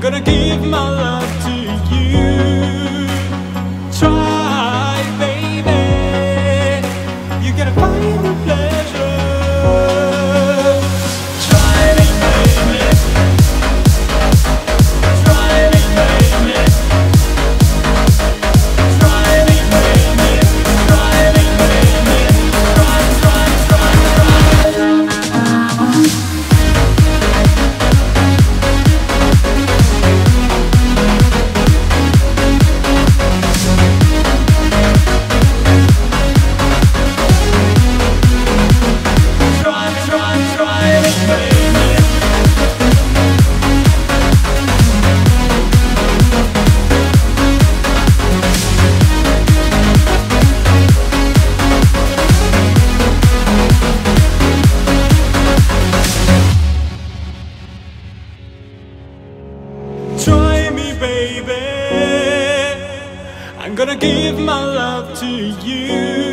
gonna give my love to you. gonna give my love to you.